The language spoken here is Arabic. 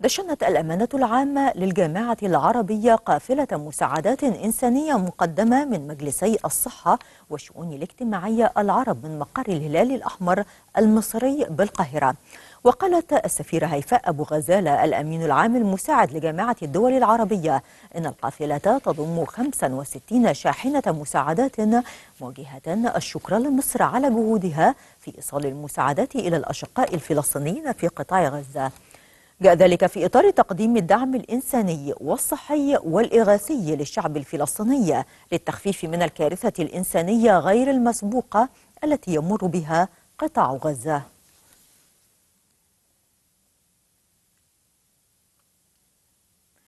دشنت الأمانة العامة للجامعة العربية قافلة مساعدات إنسانية مقدمة من مجلسي الصحة والشؤون الاجتماعية العرب من مقر الهلال الأحمر المصري بالقاهرة. وقالت السفيرة هيفاء أبو غزالة الأمين العام المساعد لجامعة الدول العربية إن القافلة تضم 65 شاحنة مساعدات موجهة الشكر لمصر على جهودها في إيصال المساعدات إلى الأشقاء الفلسطينيين في قطاع غزة. جاء ذلك في إطار تقديم الدعم الإنساني والصحي والإغاثي للشعب الفلسطيني للتخفيف من الكارثة الإنسانية غير المسبوقة التي يمر بها قطاع غزة.